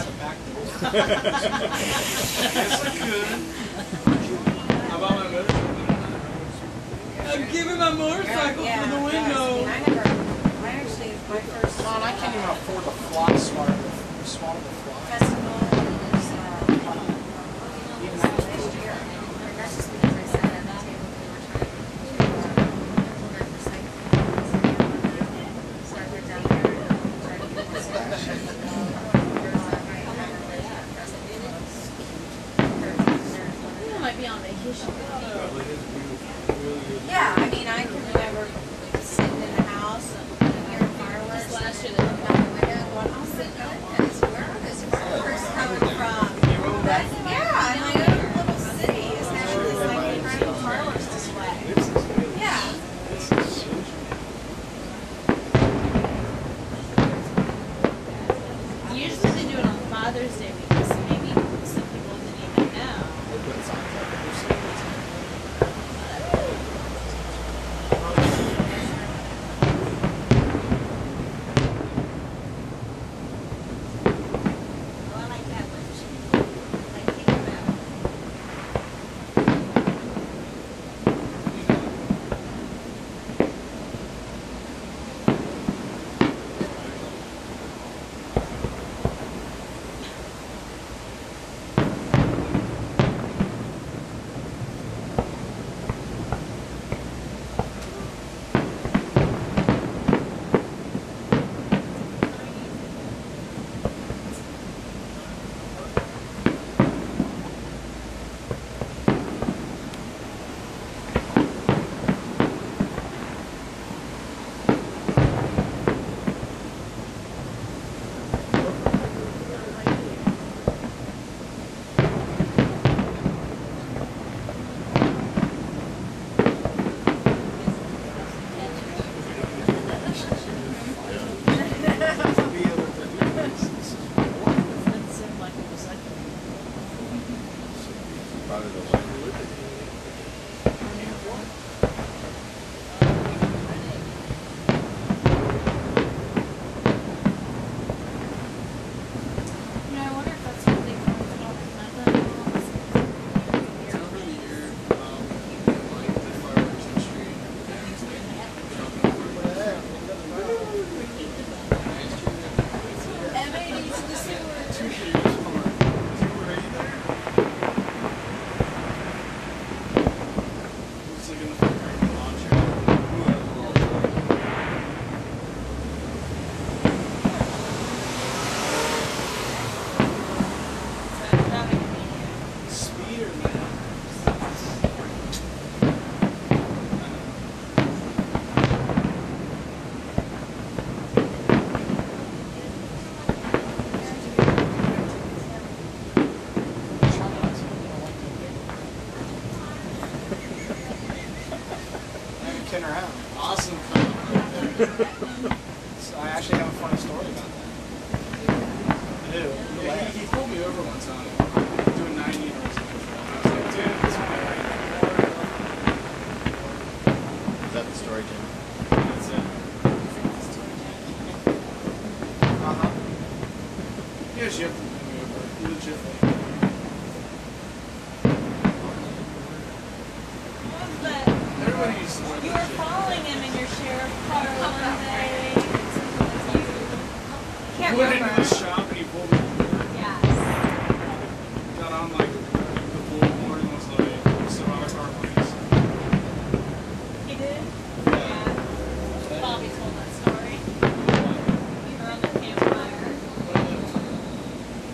buy the back door. yes, I could. How about my motorcycle? I'm giving my motorcycle Yeah, through the yes. window. I never, I actually, my first John, I can't even afford the fly swatter. The swatter the fly. I'm kidding around. Awesome. So I actually have a funny story about that. I do. Yeah, he, he pulled me over one time doing 90 and I was like, dude, this is Is that the story, Jim? That's it. Uh-huh. Yeah, she had to pull me over. Legit. What was that? Everybody used to wear You were legit. following him in your sheriff car one day. Can't Went into remember. the shop and he pulled me over. Yes. Got on like the bullhorn and was like, so other car please. He did? Yeah. Bobby told that story. You were on the campfire.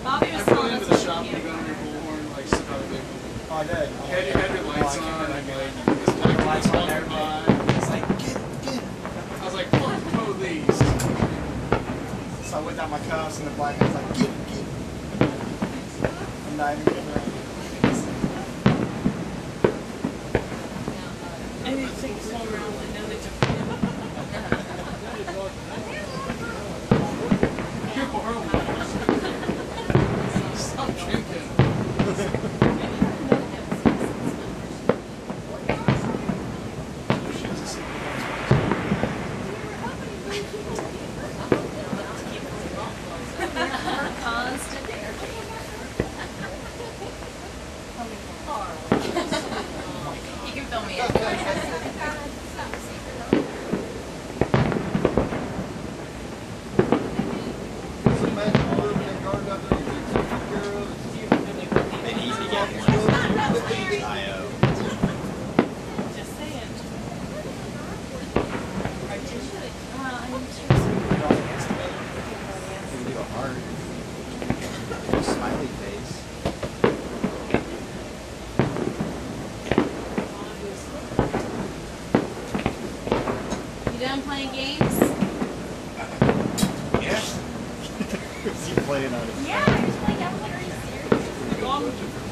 Bobby was telling us the on shop the and he got on your bullhorn like stuck out a big Oh, I did. Had, had your lights on and like out my cuffs and the black guy's like, get, get. I'm not even kidding around. And they take small round and then they took Careful, Earl. Stop drinking. Constant energy. You can film me. Some man living in a garden out there, you take some care of it. They need to Walk get your children, IO. Just saying. Articulate. Uh, I'm You can do a heart. A smiley face. You done playing games? Is he playing on it? Yeah, you're playing Double Are you serious?